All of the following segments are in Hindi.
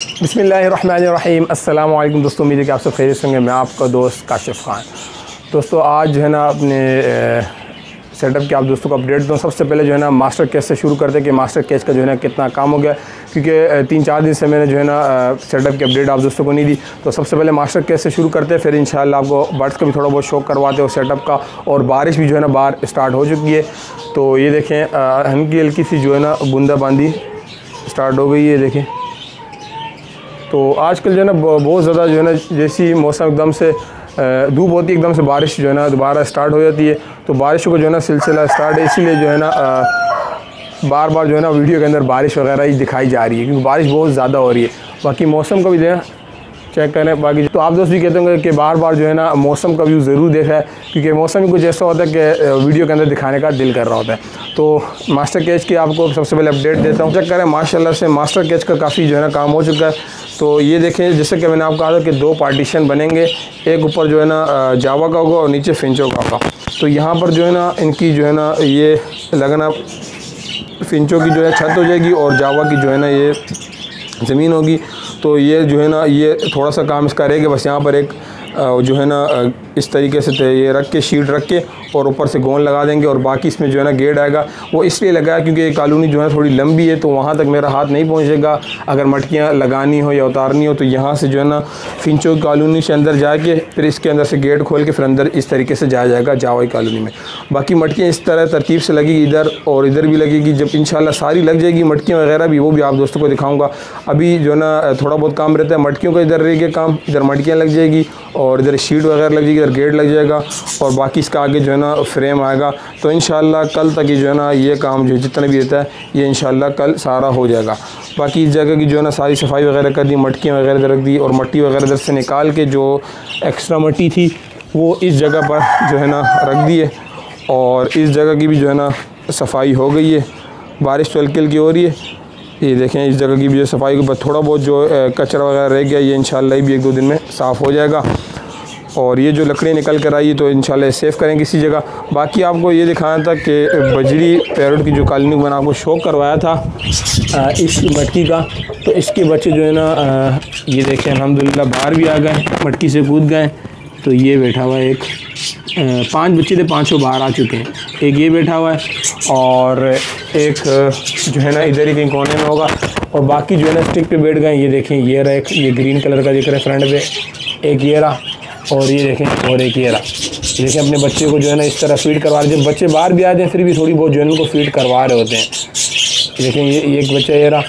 बसमीम अल्लाम दोस्तों, उम्मीद है कि आप सब खैरियत होंगे। मैं आपका दोस्त काशिफ खान। दोस्तों, आज जो है ना अपने सेटअप के आप दोस्तों को अपडेट दूँ। सबसे पहले जो है ना मास्टर केस से शुरू करते हैं कि मास्टर केस का जो है ना कितना काम हो गया। क्योंकि तीन चार दिन से मैंने जो है ना सेटअप की अपडेट आप दोस्तों को नहीं दी। तो सबसे पहले मास्टर केस से शुरू करते हैं, फिर इन आपको बर्ड्स का भी थोड़ा बहुत शौक करवाते हो सेटअप का। और बारिश भी जो है ना बाहर स्टार्ट हो चुकी है। तो ये देखें हल्की हल्की सी जो है ना बूंदाबांदी स्टार्ट हो गई है देखें। तो आजकल जो है ना बहुत ज़्यादा जो है ना, जैसी मौसम एकदम से धूप होती है, एकदम से बारिश जो है ना, दोबारा स्टार्ट हो जाती है। तो बारिश को जो है ना, सिलसिला स्टार्ट है, इसीलिए जो है ना बार बार जो है ना, वीडियो के अंदर बारिश वगैरह ही दिखाई जा रही है, क्योंकि बारिश बहुत ज़्यादा हो रही है। बाकी मौसम का भी जो है चेक करें। बाकी तो आप दोस्त भी कहते होंगे कि बार बार जो है ना, मौसम का व्यू ज़रूर देखा है, क्योंकि मौसम ही कुछ ऐसा होता है कि वीडियो के अंदर दिखाने का दिल कर रहा होता है। तो मास्टर कैच की आपको सबसे पहले अपडेट देता हूँ। चेक करें, माशाल्लाह से मास्टर कैच का काफ़ी जो है ना, काम हो चुका है। तो ये देखें, जैसे कि मैंने आपको कहा था कि दो पार्टीशन बनेंगे, एक ऊपर जो है ना जावा का होगा और नीचे फिंचो का होगा। तो यहाँ पर जो है ना, इनकी जो है ना, ये लगना फिंचो की जो है छत हो जाएगी और जावा की जो है ना, ये ज़मीन होगी। तो ये जो है ना, ये थोड़ा सा काम इसका रहेगा, बस यहाँ पर एक जो है ना इस तरीके से ये रख के, शीट रख के और ऊपर से गोंद लगा देंगे और बाकी इसमें जो है ना गेट आएगा। वो इसलिए लगाया क्योंकि ये कॉलोनी जो है थोड़ी लंबी है तो वहाँ तक मेरा हाथ नहीं पहुँचेगा। अगर मटकियाँ लगानी हो या उतारनी हो तो यहाँ से जो है ना फिंचो कॉलोनी से अंदर जाके, फिर इसके अंदर से गेट खोल के फिर अंदर इस तरीके से जाया जाएगा जावाई कॉलोनी में। बाकी मटकियाँ इस तरह तरतीब से लगेगी इधर और इधर भी लगेगी। जब इन सारी लग जाएगी, मटकियाँ वगैरह भी, वो भी आप दोस्तों को दिखाऊँगा। अभी जो है ना, थोड़ा बहुत काम रहता है, मटकियों का इधर रहेगा काम, इधर मटकियाँ लग जाएगी और इधर शीट वगैरह लग जाएगी, इधर गेट लग जाएगा और बाकी इसका आगे जो है ना फ्रेम आएगा। तो इन कल तक ही जो है ना ये काम जो जितना भी रहता है, ये इन कल सारा हो जाएगा। बाकी इस जगह की जो है ना सारी सफ़ाई वगैरह कर दी, मटकियाँ वगैरह रख दी और मट्टी वगैरह इधर से निकाल के जो एक्स्ट्रा मट्टी थी, वो इस जगह पर जो है ना रख दी है। और इस जगह की भी जो है ना सफ़ाई हो गई है। बारिश तो हल्की हल्की हो रही है। ये देखें, इस जगह की भी जो सफ़ाई के थोड़ा बहुत जो कचरा वगैरह रह गया, ये इंशाल्लाह भी एक दो दिन में साफ़ हो जाएगा। और ये जो लकड़ी निकल कर आई तो इन सेफ़ करेंगे किसी जगह। बाकी आपको ये दिखाना था कि बजरी पैरोट की जो कॉलोनी मैंने आपको शो करवाया था इस मटकी का। तो इसके बच्चे जो है ना ये देखें अलहमदिल्ला बाहर भी आ गए, मटकी से कूद गए। तो ये बैठा हुआ एक पाँच बच्चे थे, पाँचों बाहर आ चुके हैं। एक ये बैठा हुआ है और एक जो है ना, इधर ही कहीं कोने में होगा। और बाकी जो है ना, स्टिक पे बैठ गए। ये देखें, ये रहा एक ये ग्रीन कलर का दिख रहा है, फ्रंट पे। एक ये रहा और ये देखें, और एक ये रहा। देखें, अपने बच्चे को जो है ना इस तरह फ़ीड करवा रहे जब बच्चे बाहर भी आते हैं फिर भी थोड़ी बहुत जो है उनको फ़ीड करवा रहे होते हैं। देखें, ये एक बच्चा ये रहा।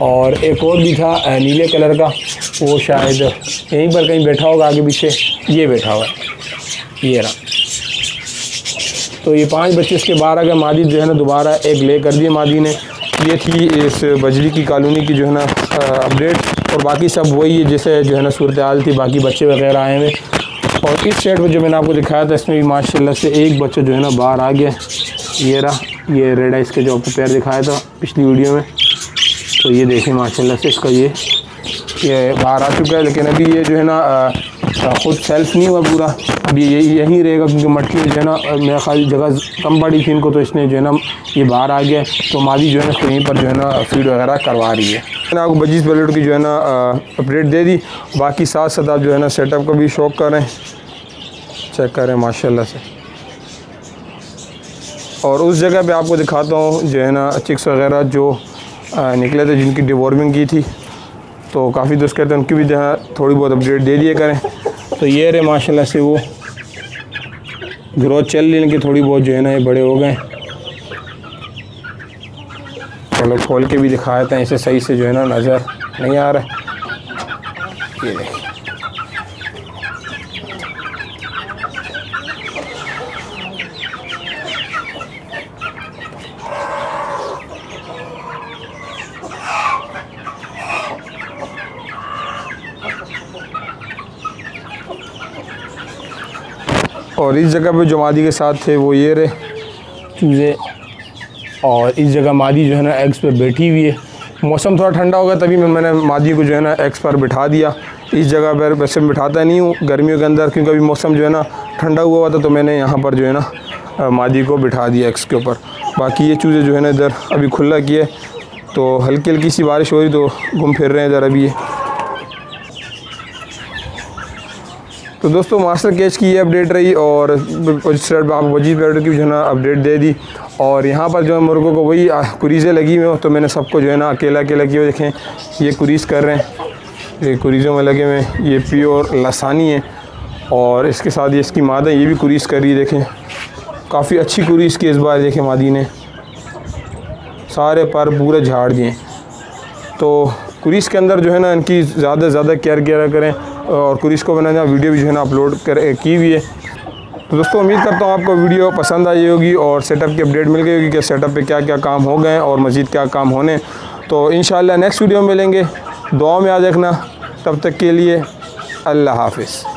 और एक और भी था नीले कलर का। वो शायद यहीं पर कहीं बैठा होगा आगे पीछे। ये बैठा हुआ है। ये रहा। तो ये पाँच बच्चे इसके बाहर आ गए। मादी जो है ना दोबारा एक ले कर दिए मादी ने। ये थी इस बजरी की कॉलोनी की जो है ना अपडेट और बाकी सब वही है जैसे जो है ना सूरत हाल थी, बाकी बच्चे वगैरह आए हुए। और इस सेट पर जो मैंने आपको दिखाया था, इसमें भी माशाल्लाह से एक बच्चा जो है ना बाहर आ गया। ये रहा, ये रेड आइस के जो आपको पैर दिखाया था पिछली वीडियो में। तो ये देखें माशाल्लाह से इसका ये ये बाहर आ चुका है, लेकिन अभी ये जो है ना ख़ुद सेल्फ नहीं हुआ पूरा। अभी ये यहीं रहेगा, क्योंकि मटकी जो है ना मेरा ख्याल जगह कम पड़ी थी इनको तो इसने जो है ना, ये बाहर आ गया। तो मादी जो है ना, कहीं पर जो है ना फ़ीड वगैरह करवा रही है। मैंने आपको बजीज प्लेट की जो है ना अपडेट दे दी। बाकी साथ साथ आप जो है ना सेटअप का भी शौक करें। चेक करें, माशाल्लाह से। और उस जगह पे आपको दिखाता हूँ, जो है ना चिक्स वगैरह जो निकले थे, जिनकी डिवॉर्मिंग की थी। तो काफ़ी दोस्त कहते हैं, उनकी भी जो है थोड़ी बहुत अपडेट दे दिए करें। तो ये रहे माशाल्लाह से वो। ग्रोथ चल रही इनकी, थोड़ी बहुत जो है ना ये बड़े हो गए। चलो खोल के भी दिखाते हैं, इसे सही से जो है ना नज़र नहीं आ रहा। ये देखें। और इस जगह पे जो मादी के साथ थे, वो ये रहे चूज़े। और इस जगह मादी जो है ना एग्स पे बैठी हुई है। मौसम थोड़ा ठंडा होगा, तभी मैं, मैंने मादी को जो है ना एग्स पर बिठा दिया। इस जगह पर वैसे बिठाता नहीं हूँ गर्मियों के अंदर, क्योंकि अभी मौसम जो है ना, ठंडा हुआ हुआ था तो मैंने यहाँ पर जो है ना मादी को बिठा दिया एग्स के ऊपर। बाकी ये चूज़े जो है ना, इधर अभी खुला किए तो हल्की हल्की सी बारिश हो रही तो घूम फिर रहे हैं इधर अभी तो दोस्तों, मास्टर कैच की ये अपडेट रही और आप वजीद पैड की जो है ना अपडेट दे दी। और यहाँ पर जो है मुर्गों को वही कुरीज़ें लगी हुई तो मैंने सबको जो है ना अकेला अकेला किए देखें ये कुरीज़ कर रहे हैं। ये कुरीज़ों में लगे हुए ये प्योर लसानी है। और इसके साथ ये इसकी मादा ये भी कुरीज़ कर रही है, देखें। काफ़ी अच्छी कुरीज़ की इस बार, देखें, मादी ने। सारे पर पूरे झाड़ दिए। तो कुरीस के अंदर जो है ना इनकी ज़्यादा से ज़्यादा केयर किया करें। और कुरिश को मैंने वीडियो भी जो है ना अपलोड कर की हुई है। तो दोस्तों, उम्मीद करता हूँ आपको वीडियो पसंद आई होगी और सेटअप की अपडेट मिल गई होगी कि सेटअप पे क्या क्या काम हो गए और मज़ीद क्या काम होने तो इन नेक्स्ट वीडियो में मिलेंगे। दुआ में याद रखना। तब तक के लिए अल्लाह हाफिज़।